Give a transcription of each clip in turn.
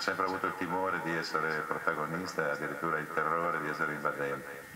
ho sempre avuto il timore di essere protagonista, addirittura il terrore di essere invadente.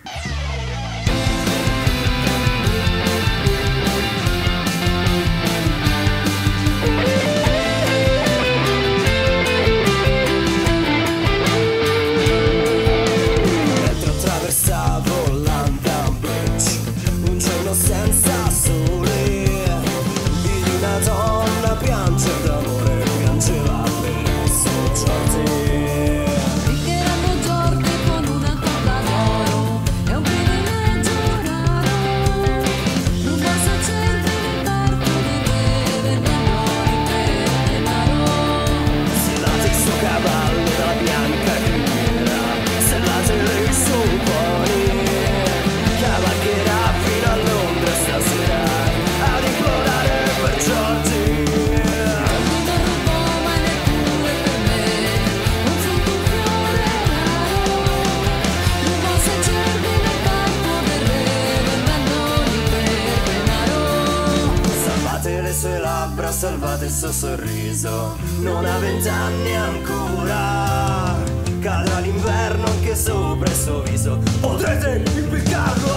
salvate il suo sorriso. Non ha vent'anni ancora. Cadrà l'inverno anche sopra il suo viso. Potrete impiccarlo